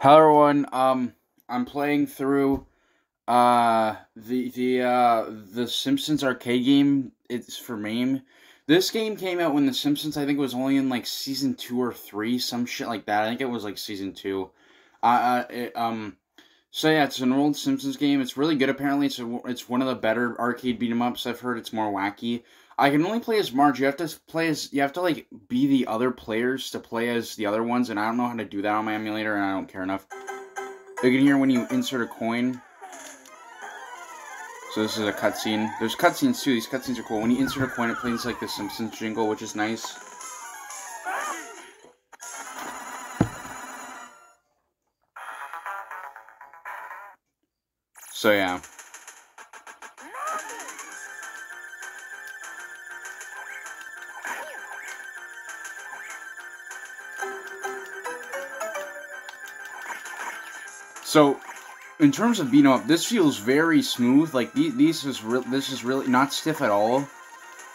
Hello everyone. Um, I'm playing through uh the the uh the Simpsons arcade game. It's for MAME. This game came out when The Simpsons I think it was only in like season two or three, some shit like that. I think it was like season two. Uh it, um. So yeah, it's an old Simpsons game. It's really good. Apparently, it's a, it's one of the better arcade beat 'em ups I've heard. It's more wacky. I can only play as Marge. You have to play as you have to like be the other players to play as the other ones, and I don't know how to do that on my emulator, and I don't care enough. You can hear when you insert a coin. So this is a cutscene. There's cutscenes too. These cutscenes are cool. When you insert a coin, it plays like the Simpsons jingle, which is nice. So yeah. So, in terms of beat 'em up, this feels very smooth. Like these, these is. This is really not stiff at all.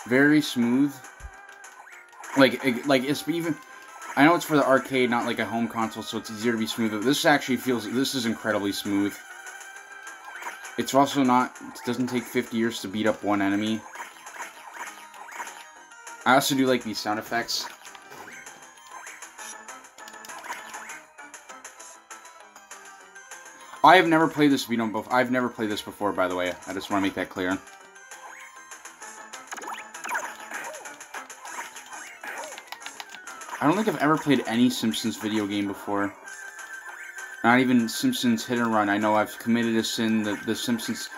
Very smooth. Like, it, like it's even. I know it's for the arcade, not like a home console, so it's easier to be smooth. But this actually feels. This is incredibly smooth. It's also not. It doesn't take 50 years to beat up one enemy. I also do like these sound effects. I have never played this beat 'em before. I've never played this before, by the way. I just want to make that clear. I don't think I've ever played any Simpsons video game before. Not even Simpsons Hit and Run. I know I've committed a sin. The, the Simpsons...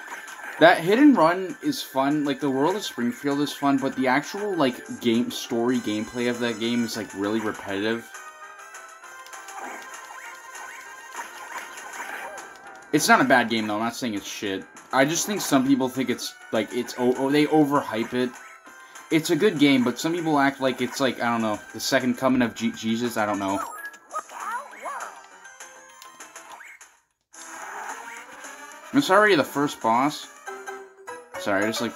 That Hit and Run is fun. Like, the world of Springfield is fun, but the actual, like, game story gameplay of that game is, like, really repetitive. It's not a bad game, though. I'm not saying it's shit. I just think some people think it's, like, it's... Oh, oh they overhype it. It's a good game, but some people act like it's, like, I don't know, the second coming of G Jesus. I don't know. It's already the first boss. Sorry, I just, like...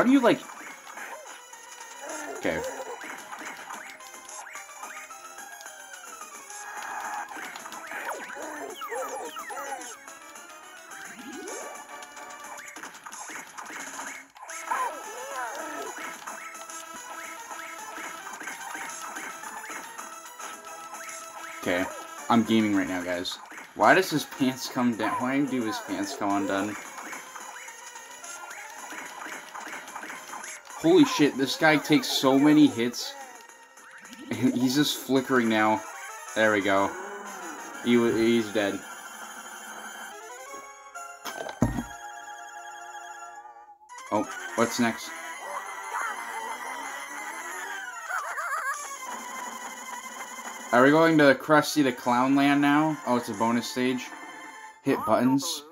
How do you, like... Okay. Okay. I'm gaming right now, guys. Why does his pants come down? Why do his pants come undone? Holy shit, this guy takes so many hits. He's just flickering now. There we go. He, he's dead. Oh, what's next? Are we going to Krusty the Clown Land now? Oh, it's a bonus stage. Hit buttons.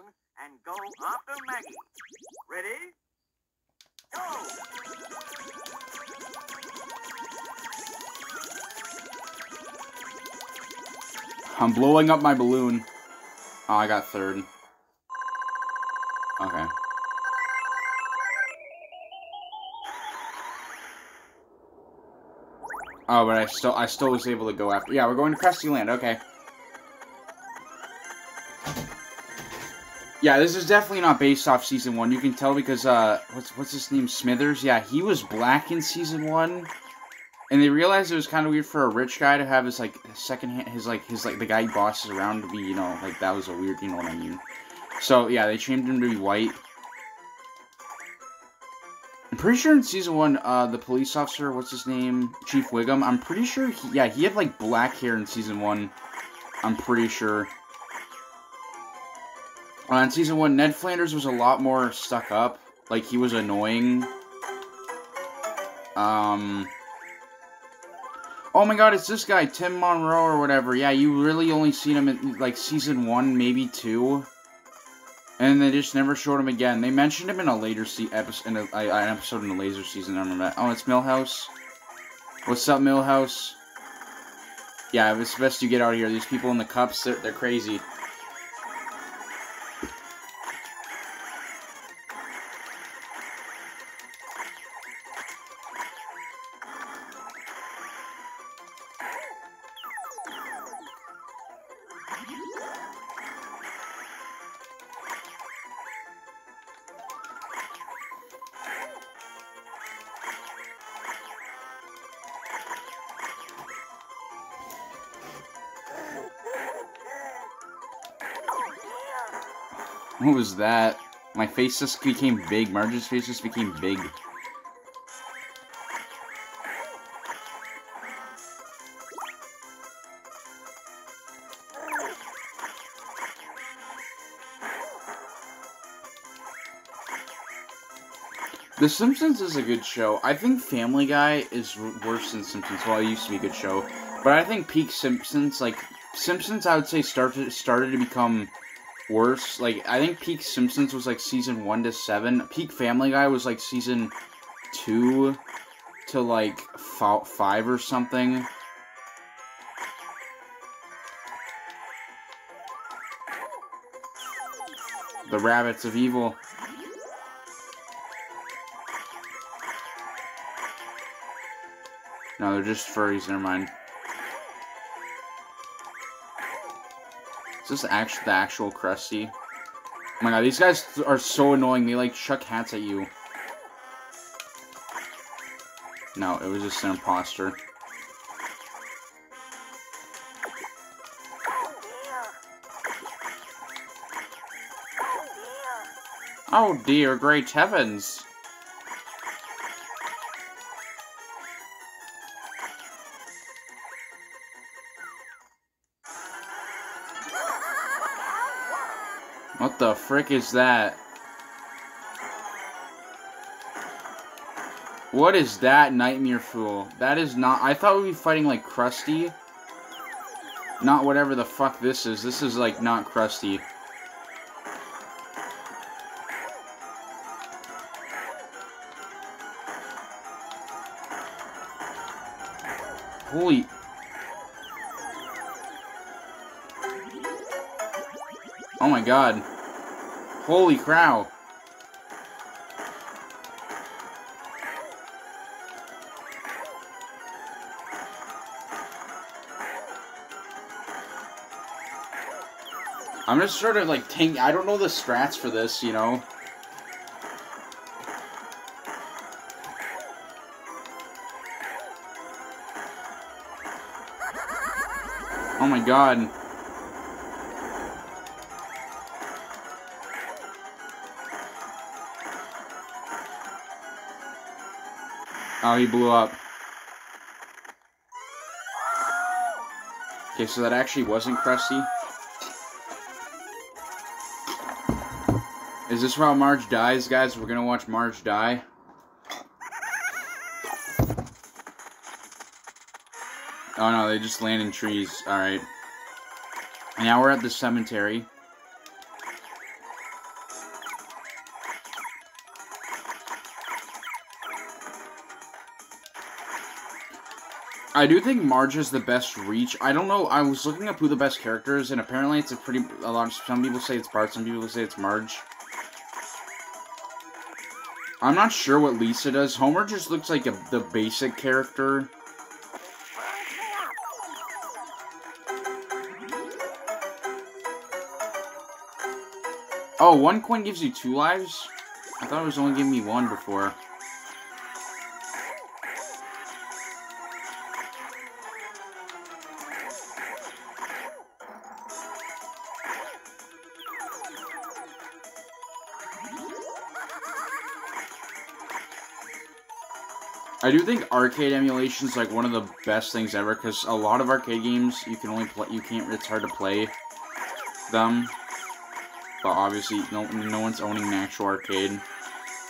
I'm blowing up my balloon. Oh, I got third. Okay. Oh, but I still I still was able to go after. Yeah, we're going to Krusty Land. Okay. Yeah, this is definitely not based off season one. You can tell because uh, what's what's his name? Smithers. Yeah, he was black in season one, and they realized it was kind of weird for a rich guy to have his like second hand, his like his like the guy he bosses around to be you know like that was a weird you know what I mean. So yeah, they changed him to be white. I'm pretty sure in season one, uh, the police officer, what's his name, Chief Wiggum. I'm pretty sure, he, yeah, he had like black hair in season one. I'm pretty sure. Uh, season one, Ned Flanders was a lot more stuck up. Like, he was annoying. Um... Oh my god, it's this guy, Tim Monroe or whatever. Yeah, you really only seen him in, like, season one, maybe two. And they just never showed him again. They mentioned him in a later se episode, in a, an episode in the laser season, I remember that. Oh, it's Milhouse. What's up, Milhouse? Yeah, it's best you get out of here. These people in the cups, they're, they're crazy. Was that? My face just became big. Marge's face just became big. The Simpsons is a good show. I think Family Guy is worse than Simpsons. Well, it used to be a good show, but I think peak Simpsons, like Simpsons, I would say started started to become worse. Like I think peak Simpsons was like season one to seven. Peak Family Guy was like season two to like five or something. The Rabbits of Evil. No, they're just furries, never mind. Is this actually the actual Krusty? Oh my god, these guys are so annoying. They like chuck hats at you. No, it was just an imposter. Oh dear, great heavens. What the frick is that? What is that, Nightmare Fool? That is not... I thought we'd be fighting, like, Krusty. Not whatever the fuck this is. This is, like, not Krusty. Holy... Oh my god. Holy crow. I'm just sort of like tank. I don't know the strats for this, you know. Oh my god. Oh, he blew up. Okay, so that actually wasn't Krusty. Is this how Marge dies, guys? We're gonna watch Marge die. Oh no, they just land in trees. Alright. Now we're at the cemetery. I do think Marge is the best reach. I don't know. I was looking up who the best character is, and apparently it's a pretty. A lot. Of, some people say it's Bart. Some people say it's Marge. I'm not sure what Lisa does. Homer just looks like a, the basic character. Oh, one coin gives you two lives? I thought it was only giving me one before. I do think arcade emulation is like one of the best things ever because a lot of arcade games you can only play you can't it's hard to play them. But obviously no no one's owning an actual arcade.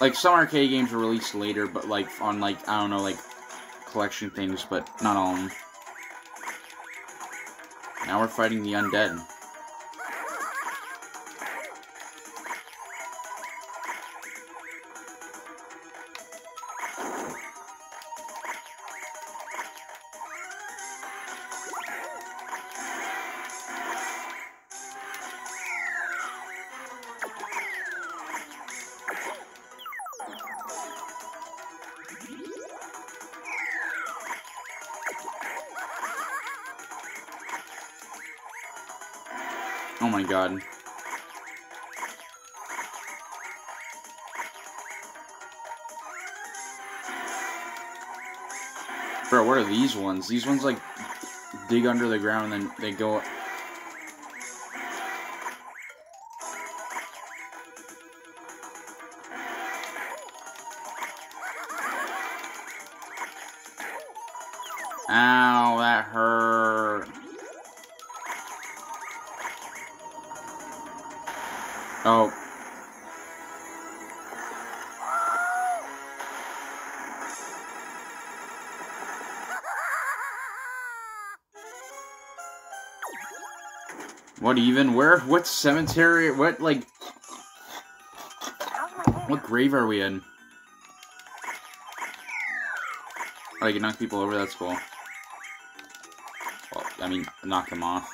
Like some arcade games were released later but like on like I don't know like collection things but not all of them. Now we're fighting the undead Oh my god. Bro, what are these ones? These ones like dig under the ground and then they go What even? Where? What cemetery? What, like... What grave are we in? Oh, you can knock people over, that's cool. Well, I mean, knock them off.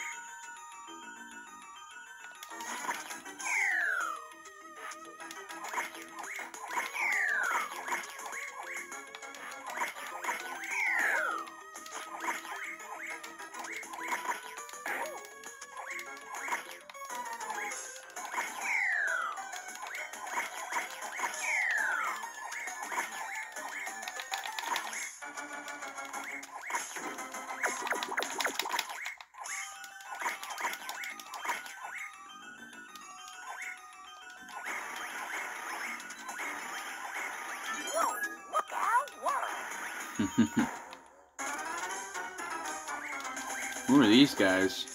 Who are these guys?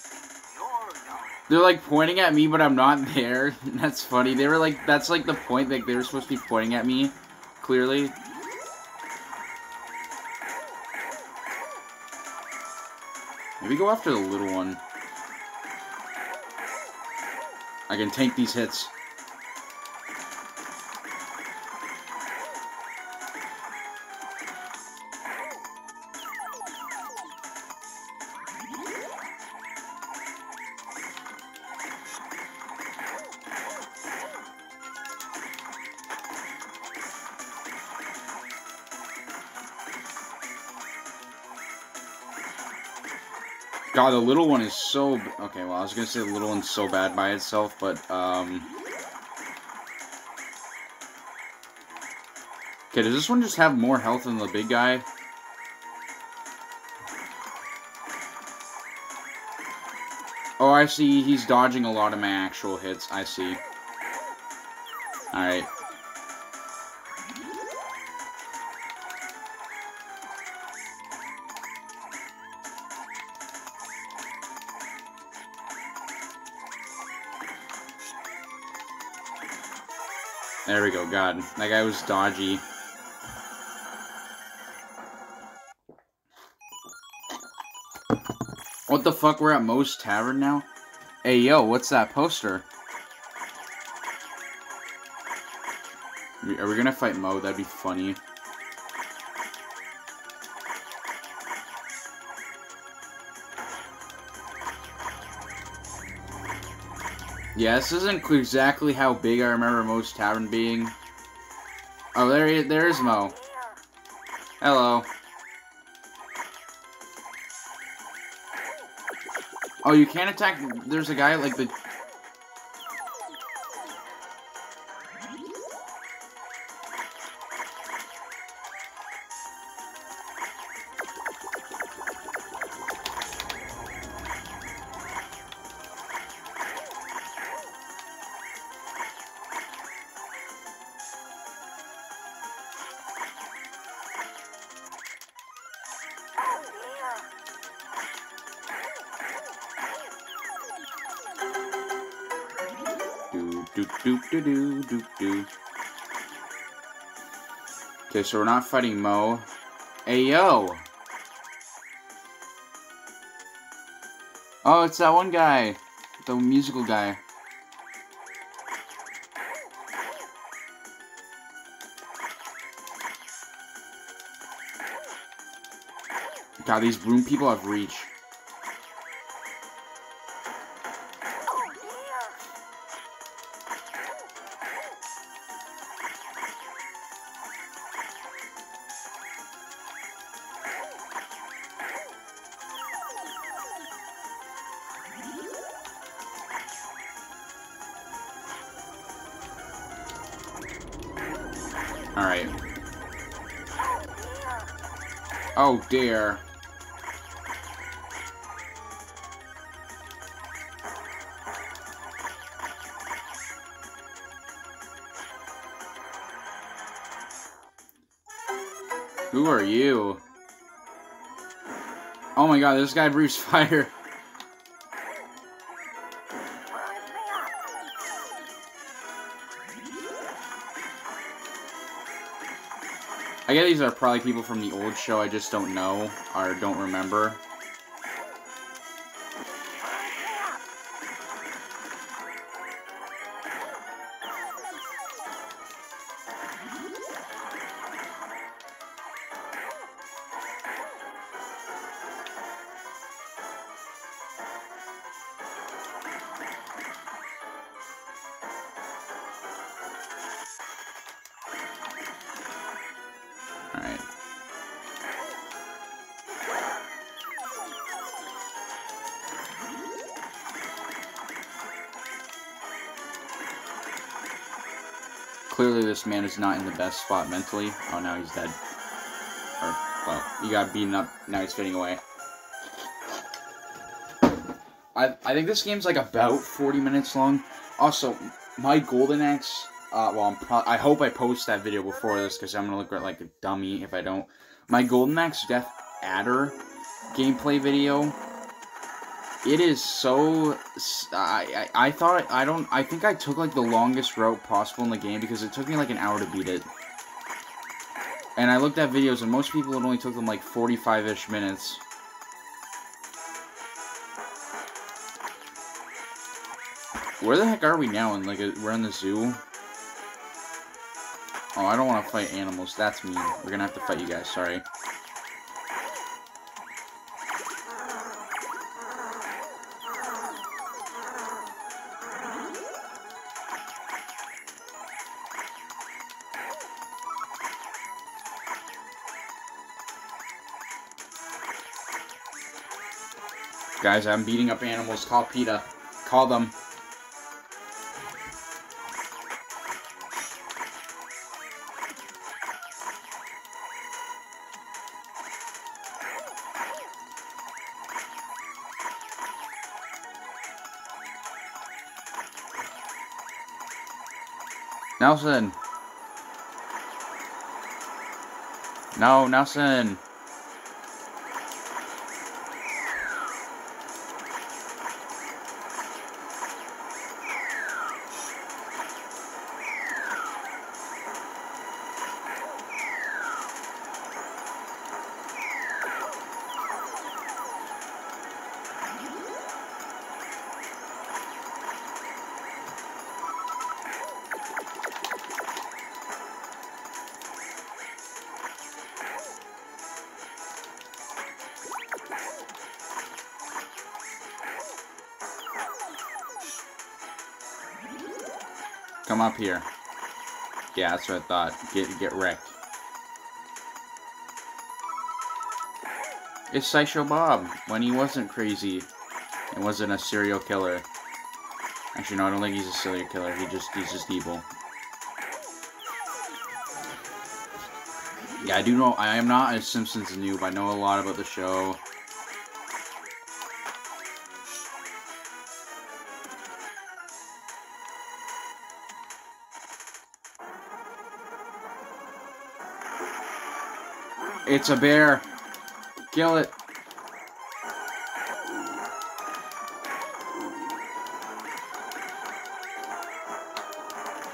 They're like pointing at me, but I'm not there. that's funny. They were like, that's like the point. Like they were supposed to be pointing at me, clearly. Maybe go after the little one. I can tank these hits. God, the little one is so... Okay, well, I was gonna say the little one's so bad by itself, but, um... Okay, does this one just have more health than the big guy? Oh, I see. He's dodging a lot of my actual hits. I see. Alright. There we go, God. That guy was dodgy. What the fuck? We're at Moe's Tavern now? Hey, yo, what's that poster? Are we gonna fight Moe? That'd be funny. Yeah, this isn't exactly how big I remember Moe's Tavern being. Oh, there he, there is Moe. Hello. Oh, you can't attack. There's a guy like the. Do do. Okay, so we're not fighting Moe. Hey yo. Oh, it's that one guy, the musical guy. God, these broom people have reach. Alright. Oh dear. Who are you? Oh my god, this guy breathes fire. I guess these are probably people from the old show I just don't know or don't remember. Clearly this man is not in the best spot mentally. Oh, now he's dead. Or, well, he got beaten up, now he's fading away. I, I think this game's like about 40 minutes long. Also, my Golden Axe, uh, well, I hope I post that video before this because I'm gonna look like a dummy if I don't. My Golden Axe Death Adder gameplay video. It is so. I I thought I don't. I think I took like the longest route possible in the game because it took me like an hour to beat it. And I looked at videos and most people it only took them like 45 ish minutes. Where the heck are we now? In like a, we're in the zoo. Oh, I don't want to fight animals. That's mean. We're gonna have to fight you guys. Sorry. Guys, I'm beating up animals. Call PETA. Call them. Nelson. No, Nelson. Up here. Yeah, that's what I thought. Get get wrecked. It's Sideshow Bob when he wasn't crazy and wasn't a serial killer. Actually, no, I don't think he's a serial killer. He just he's just evil. Yeah, I do know. I am not a Simpsons noob. I know a lot about the show. It's a bear. Kill it.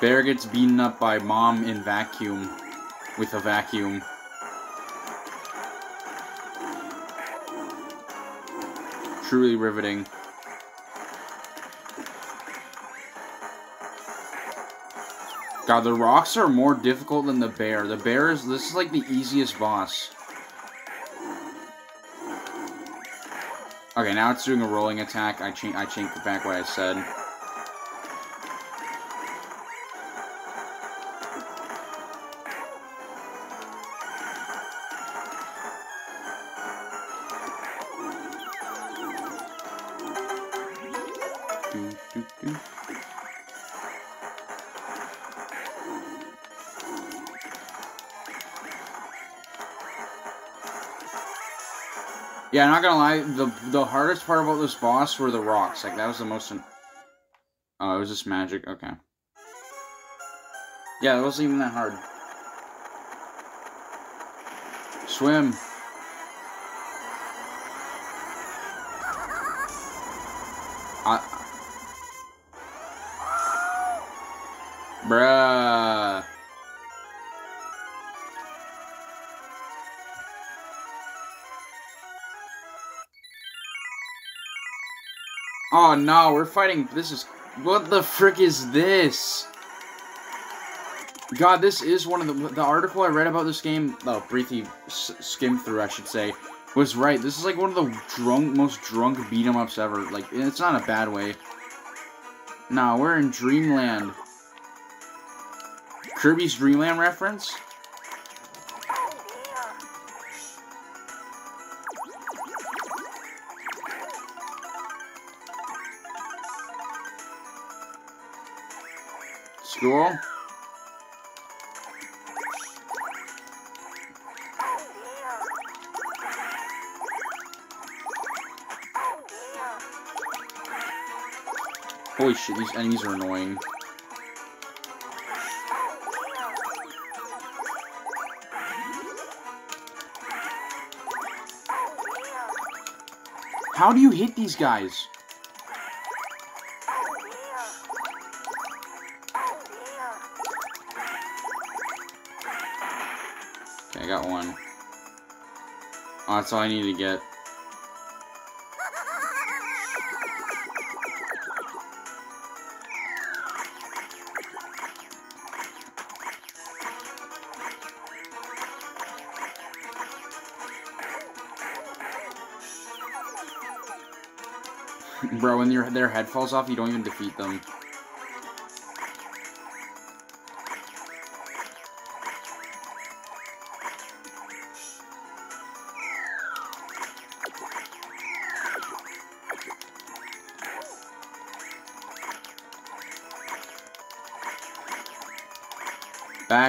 Bear gets beaten up by mom in vacuum with a vacuum. Truly riveting. God, the rocks are more difficult than the bear. The bear is this is like the easiest boss. Okay, now it's doing a rolling attack. I change I changed back what I said. Yeah, I'm not gonna lie, the the hardest part about this boss were the rocks. Like that was the most. Oh, it was just magic. Okay. Yeah, it wasn't even that hard. Swim. Oh no, we're fighting. This is. What the frick is this? God, this is one of the. The article I read about this game. Oh, briefly skimmed through, I should say. Was right. This is like one of the drunk, most drunk beat 'em ups ever. Like, it's not a bad way. Nah, we're in Dreamland. Kirby's Dreamland reference? Dear. Holy shit, these enemies are annoying. How do you hit these guys? That's all I need to get. Bro, when your their head falls off, you don't even defeat them.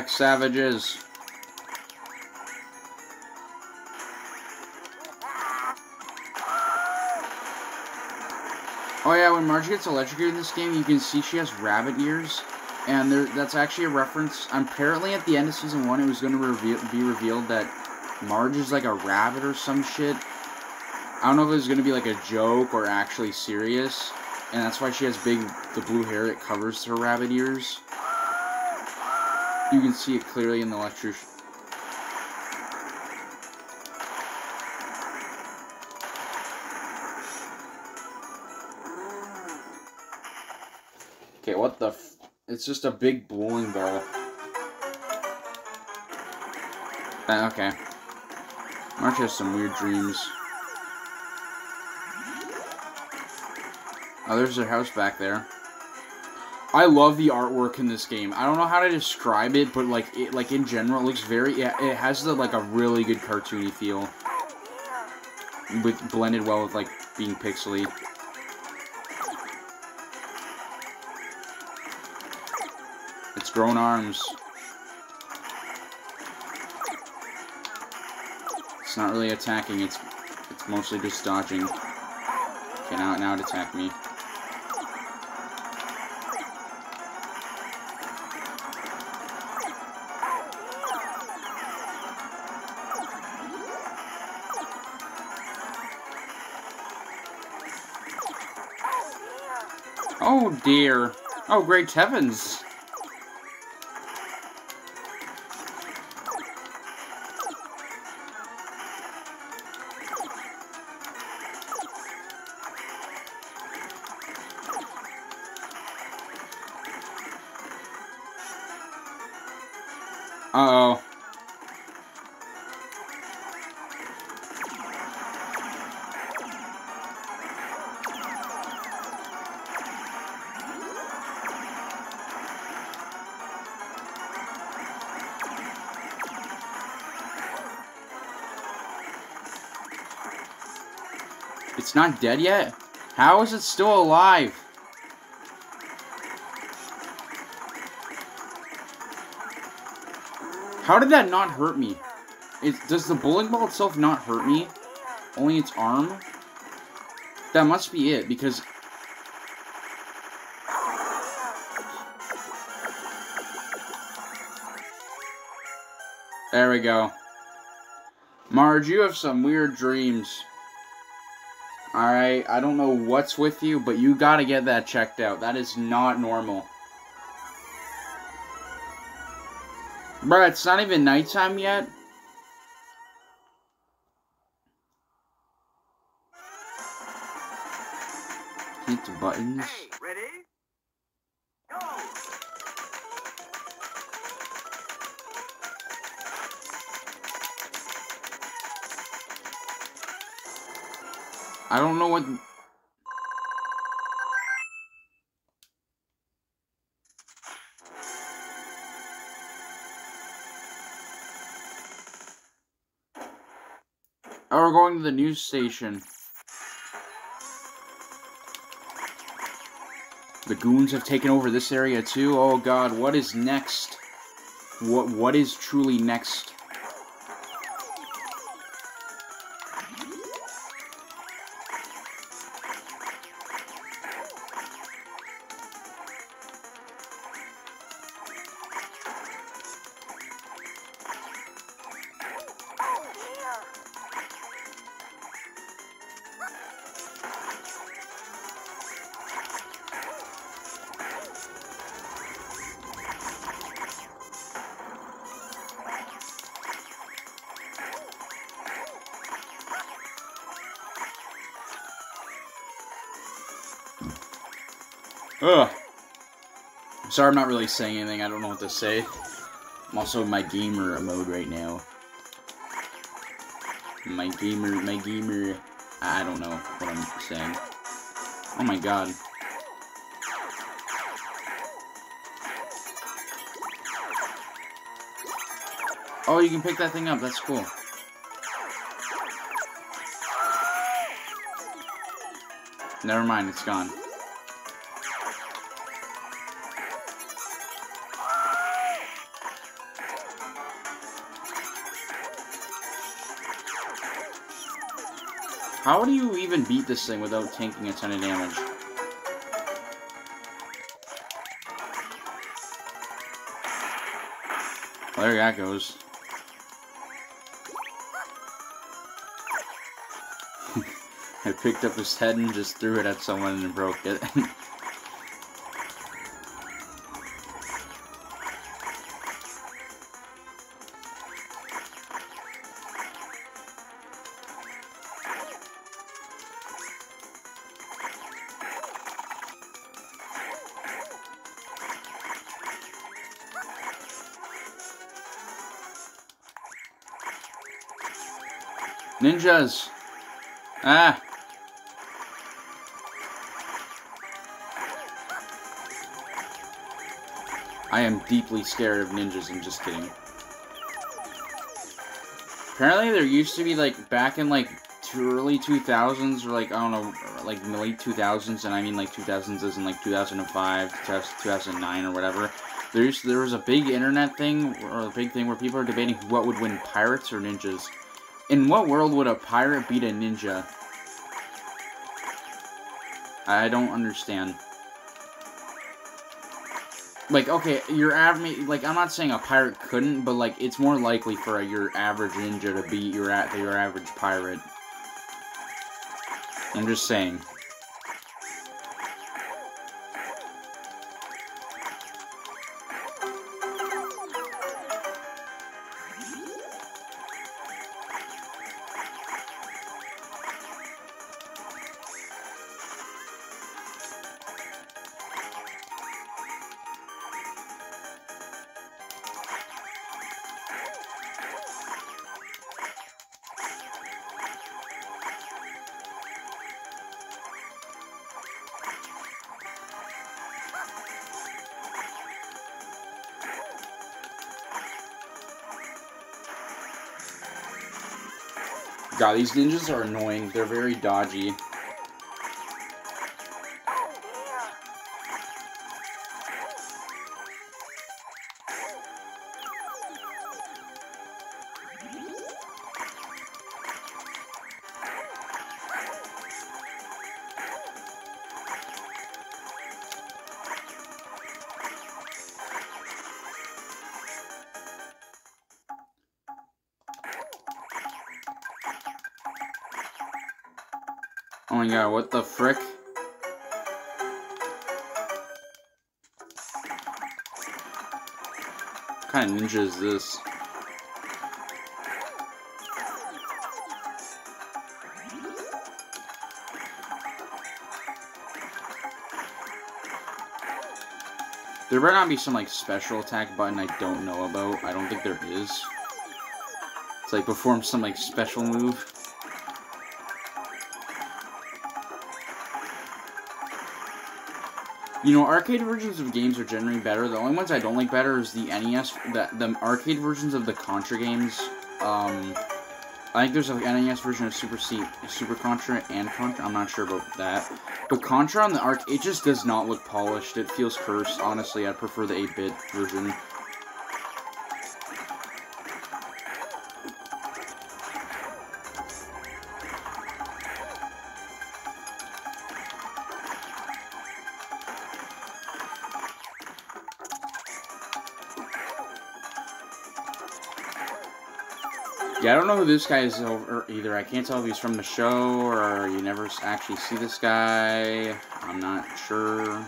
Savages. Oh yeah, when Marge gets electrocuted in this game, you can see she has rabbit ears, and there, that's actually a reference. Apparently, at the end of season one, it was going to reveal, be revealed that Marge is like a rabbit or some shit. I don't know if it was going to be like a joke or actually serious, and that's why she has big, the blue hair that covers her rabbit ears. You can see it clearly in the electrocution. Okay, what the It's just a big bowling ball. Uh, okay. Marge has some weird dreams. Oh, there's their house back there. I love the artwork in this game. I don't know how to describe it, but like it, like in general, it looks very. It, it has the like a really good cartoony feel, with blended well with like being pixely. It's grown arms. It's not really attacking. It's it's mostly just dodging. Okay, now now it attacked me. Dear. Oh great heavens. Not dead yet? How is it still alive? How did that not hurt me? Does the bowling ball itself not hurt me? Only its arm? That must be it, because... There we go. Marge, you have some weird dreams. Alright, I don't know what's with you, but you gotta get that checked out. That is not normal. Bruh, it's not even nighttime yet. Hit the buttons. I don't know what. Oh, we're going to the news station. The goons have taken over this area too. Oh god, what is next? What what is truly next? Ugh. I'm sorry, I'm not really saying anything. I don't know what to say. I'm also in my gamer mode right now. My gamer, my gamer. I don't know what I'm saying. Oh my god. Oh, you can pick that thing up. That's cool. Never mind, it's gone. How do you even beat this thing without taking a ton of damage? Well, there that goes. I picked up his head and just threw it at someone and broke it. Ninjas! Ah! I am deeply scared of ninjas, I'm just kidding. Apparently there used to be, like, back in, like, early 2000s, or, like, I don't know, like, late 2000s, and I mean, like, 2000s as in, like, 2005, 2009, or whatever. There, used there was a big internet thing, or a big thing where people are debating what would win, pirates or ninjas. In what world would a pirate beat a ninja? I don't understand. Like, okay, your average, like, I'm not saying a pirate couldn't, but, like, it's more likely for a, your average ninja to beat your, your average pirate. I'm just saying. God, these ninjas are annoying. They're very dodgy. Oh my god, what the frick? What kind of ninja is this? There better not be some like special attack button I don't know about. I don't think there is. It's like perform some like special move. You know, arcade versions of games are generally better. The only ones I don't like better is the NES, the, the arcade versions of the Contra games. Um, I think there's an NES version of Super C, Super Contra and Contra. I'm not sure about that. But Contra on the arc, it just does not look polished. It feels cursed. Honestly, I prefer the 8-bit version. Yeah, I don't know who this guy is over either. I can't tell if he's from the show or you never actually see this guy. I'm not sure.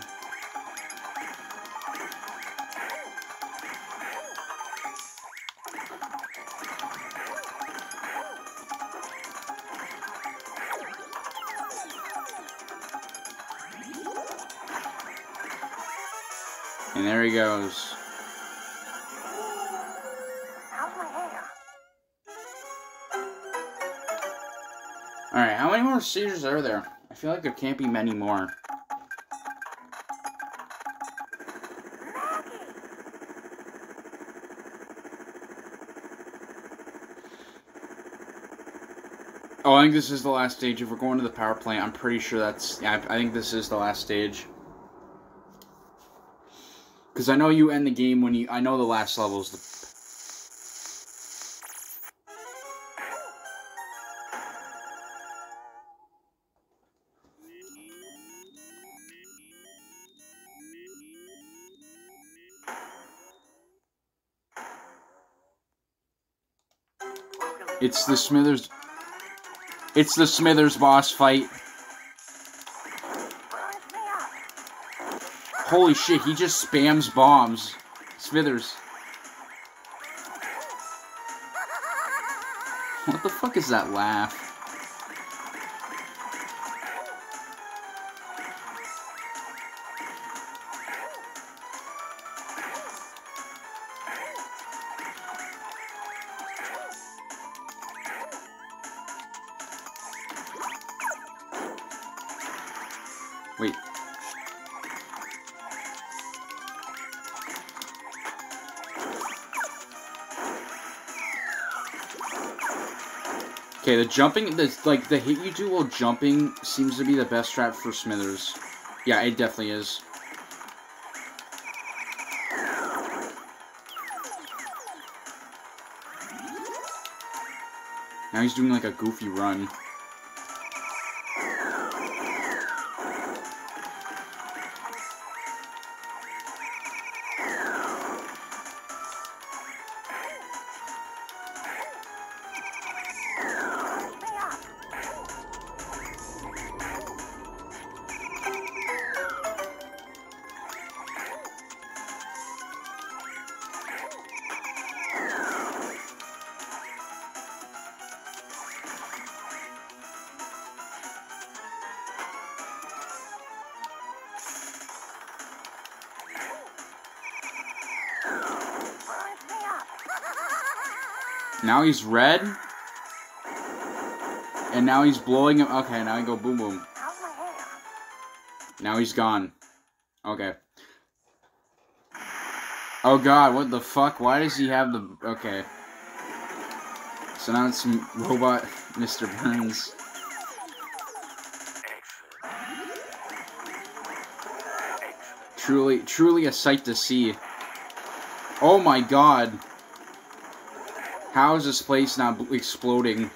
And there he goes. More are there? I feel like there can't be many more. Oh, I think this is the last stage. If we're going to the power plant, I'm pretty sure that's. Yeah, I I think this is the last stage. Because I know you end the game when you. I know the last level is the. It's the Smithers. It's the Smithers boss fight. Holy shit, he just spams bombs. Smithers. What the fuck is that laugh? Okay, the jumping, the, like, the hit you do while jumping seems to be the best strat for Smithers. Yeah, it definitely is. Now he's doing, like, a goofy run. Now he's red. And now he's blowing him. Okay, now he go boom boom. Now he's gone. Okay. Oh god, what the fuck? Why does he have the... Okay. So now it's robot Mr. Burns. Truly, truly a sight to see. Oh my god. How is this place not exploding?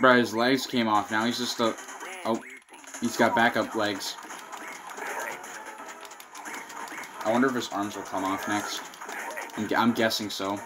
Bro, his legs came off. Now he's just a. Oh, he's got backup legs. I wonder if his arms will come off next. I'm, I'm guessing so.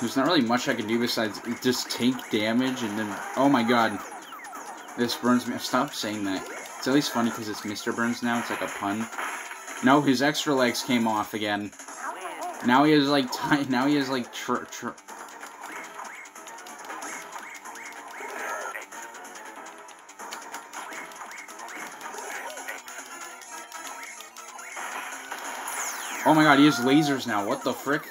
There's not really much I can do besides just take damage and then. Oh my god. This burns me. Stop saying that. It's at least funny because it's Mr. Burns now. It's like a pun. No, his extra legs came off again. Now he has like ti Now he has like tr tr Oh my god, he has lasers now. What the frick?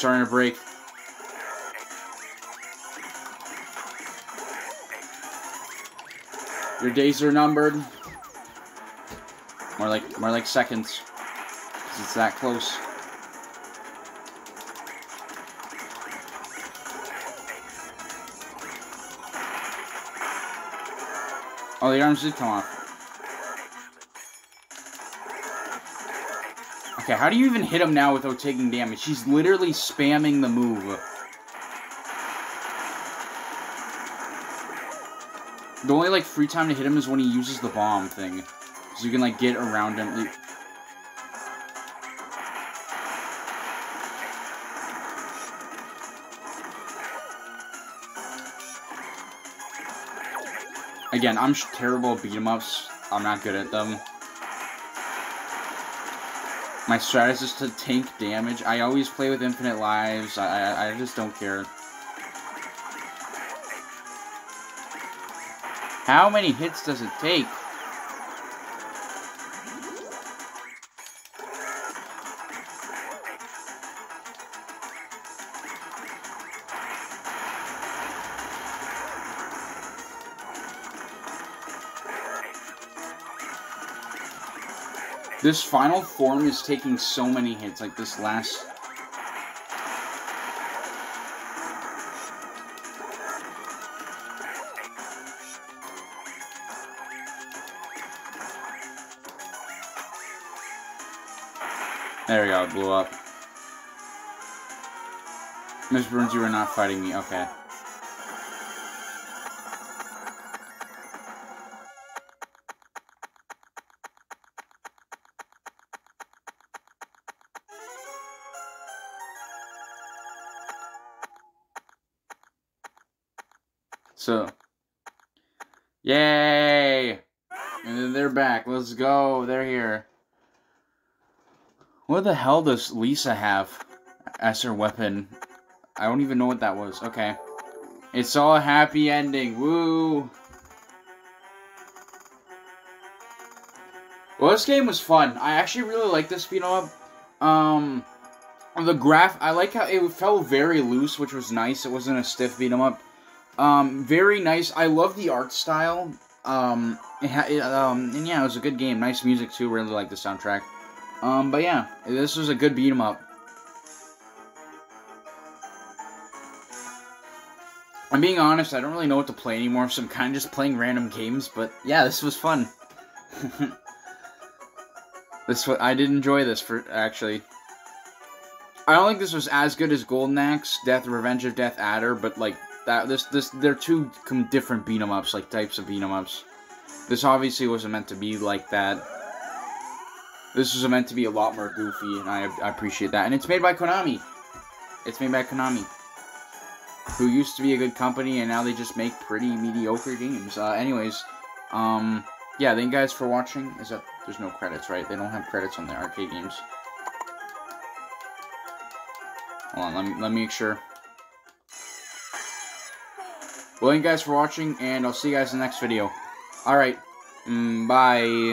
Starting to break. Your days are numbered. More like more like seconds. 'Cause it's that close. Oh, the arms did come off. Okay, how do you even hit him now without taking damage? He's literally spamming the move. The only, like, free time to hit him is when he uses the bomb thing. So you can, like, get around him. Again, I'm terrible at beat 'em ups. I'm not good at them. My strategy is to tank damage. I always play with infinite lives. I, I, I just don't care. How many hits does it take? This final form is taking so many hits, like this last... There we go, it blew up. Miss Burns, you are not fighting me, okay. Back. Let's go. They're here. What the hell does Lisa have as her weapon? I don't even know what that was. Okay. It's all a happy ending. Woo! Well, this game was fun. I actually really like this beat 'em up. Um, the graph, I like how it felt very loose, which was nice. It wasn't a stiff beat 'em up. Um, very nice. I love the art style. Um, it um, and yeah, it was a good game. Nice music too. Really like the soundtrack. Um, but yeah, this was a good beat 'em up. I'm being honest. I don't really know what to play anymore, so I'm kind of just playing random games. But yeah, this was fun. this wa- I did enjoy this for actually. I don't think this was as good as Golden Axe, Death, Revenge of Death Adder, but like that, this, this, they're two different beat 'em ups, like types of beat 'em ups. This obviously wasn't meant to be like that. This was meant to be a lot more goofy, and I, I appreciate that. And it's made by Konami. It's made by Konami, who used to be a good company, and now they just make pretty mediocre games. Uh, anyways, um, yeah, thank you guys for watching. Is that there's no credits, right? They don't have credits on the arcade games. Hold on, let me let me make sure. Well, thank you guys for watching, and I'll see you guys in the next video. Alright, mm, bye.